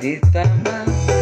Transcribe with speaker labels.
Speaker 1: Dita Mama.